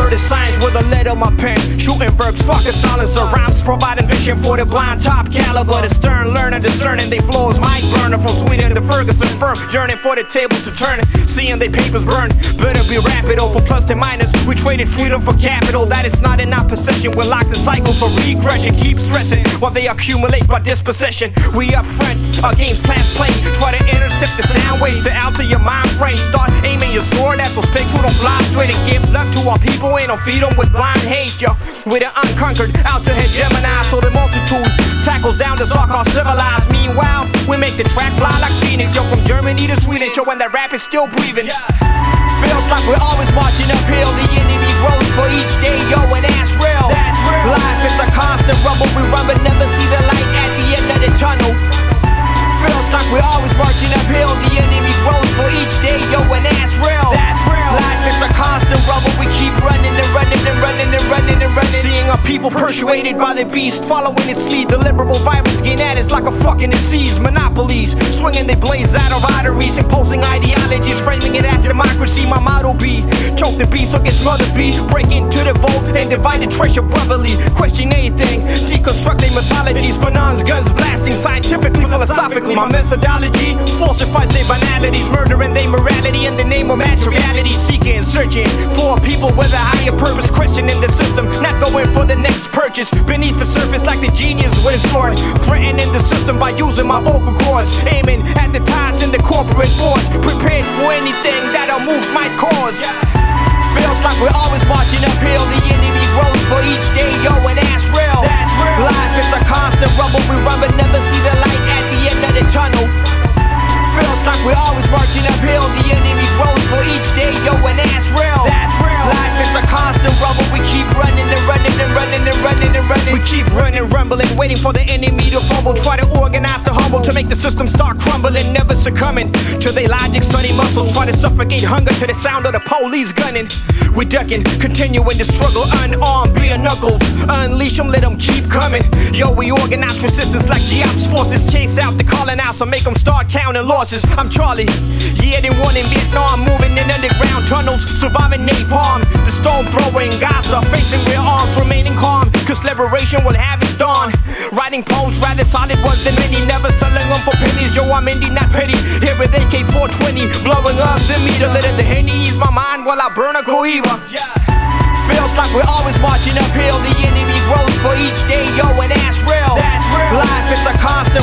murder signs with a lead on my pen. Shooting verbs, fucking silencer. Rhymes providing vision for the blind top caliber. The stern learner discerning they flows. Mic burner from Sweden to Ferguson firm. Yearning for the tables to turn. Seeing they papers burn. Better be rapid or from plus to minus. We traded freedom for capital. That is not in our possession. We're locked in cycles of regression. Keep stressing while they accumulate by dispossession. We up front, our game's plans plain. Try to intercept the sound waves to alter your mind frame. Start aiming your sword at those pigs who don't fly straight and give love to our people and don't feed them with blind hate, yo. With an unconquered, out to hegemonize so the multitude tackles down the so-called civilized. Meanwhile, we make the track fly like Phoenix, yo. From Germany to Sweden, yo, when that rap is still breathing. Feels like we're always marching uphill. The enemy grows for each day, yo, and that's real. Life is a constant rumble. We run but never see the light at the end of the tunnel. Feels like we're always marching uphill. The enemy grows for each day, yo, and that's real. That's real. Life is a constant rumble. We people persuaded by the beast, following its lead. The liberal virus gain at us like a fucking disease. Monopolies, swinging their blades out of arteries, imposing ideologies, framing it as democracy. My motto be choke the beast or get smothered. Be break into the vault and divide the treasure brotherly. Question anything, deconstruct their mythologies. For nuns, guns blasting scientifically, philosophically. My methodology falsifies their banalities, murdering their morality in the name of materiality. Seeking, searching for people with a higher purpose, questioning the system, not going for the next purchase. Beneath the surface, like the genius with a sword, threatening the system by using my vocal cords, aiming at the ties in the corporate boards, prepared for anything that our moves might cause. Feels like we're always marching uphill. The enemy grows for each day, yo, and that's real. Life is a constant rumble. We run but never see the light waiting for the enemy to fumble. Try to organize the humble to make the system start crumbling, never succumbing to their logic, sunny muscles. Try to suffocate hunger to the sound of the police gunning. We ducking, continuing to struggle, unarmed, bare knuckles. Unleash them, let them keep coming. Yo, we organize resistance like GOPS forces. Chase out the so make them start counting losses. I'm Charlie, yeah, they won in Vietnam, moving in underground tunnels, surviving napalm. The stone throwing Gaza, facing rear arms, remaining calm. Cause liberation will have its dawn. Writing poems rather solid words than many, never selling them for pennies. Yo, I'm indie, not petty. Here with AK 420, blowing up the meter, letting the henny ease my mind while I burn a cohiba. Feels like we're always marching uphill. The enemy grows for each day, yo, and that's real. Life is a constant